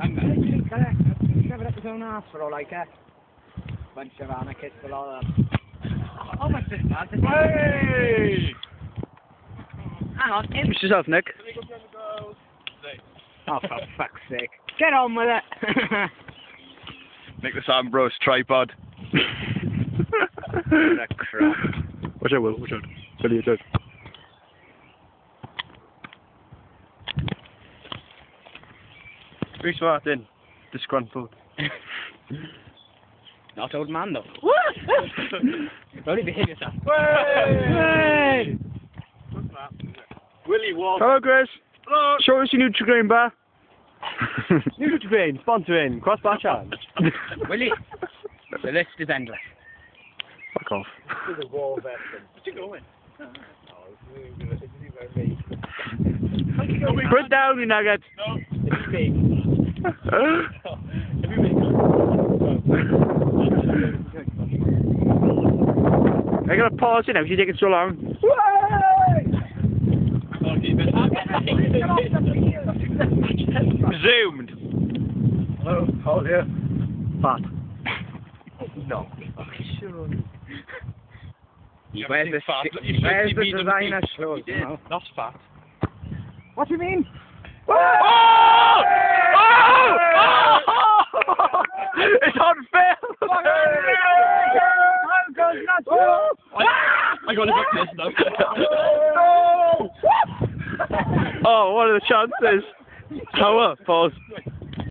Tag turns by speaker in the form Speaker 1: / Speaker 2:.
Speaker 1: Hang on.
Speaker 2: Never up his own ass for all I care. Bunch of anarchists and all that. Oh, my sister.
Speaker 1: Hey!
Speaker 2: Hang on, in.
Speaker 3: Push yourself, Nick.
Speaker 2: Oh, for fuck's sake. Get on with it.
Speaker 1: Nicholas Ambrose tripod.
Speaker 2: the crap.
Speaker 3: Watch out, Will. Watch out. Billy, watch out. Bruce Martin. Disgruntled.
Speaker 2: Not old man, though. Only behave yourself.
Speaker 3: Hey!
Speaker 1: Willie Wall.
Speaker 3: Hello, Chris.
Speaker 1: Hello.
Speaker 3: Show us your Nutrigrain bar. Nutrigrain, sponsoring Crossbar Challenge.
Speaker 2: Willie, the list is endless.
Speaker 3: Fuck off.
Speaker 1: What's he going?
Speaker 3: Oh, Put down, you nugget. I gotta pause it now because you're taking so long. Zoomed.
Speaker 1: Hello. How are you?
Speaker 3: Fat.
Speaker 1: No.
Speaker 2: Where's the,
Speaker 1: fat.
Speaker 2: sti-
Speaker 1: You should
Speaker 2: where's the designer clothes? now?
Speaker 1: That's fat.
Speaker 2: What do you mean?
Speaker 3: Oh! Oh! Oh! It's unfair.
Speaker 1: I got to look this now.
Speaker 3: oh, what are the chances? Power, pause.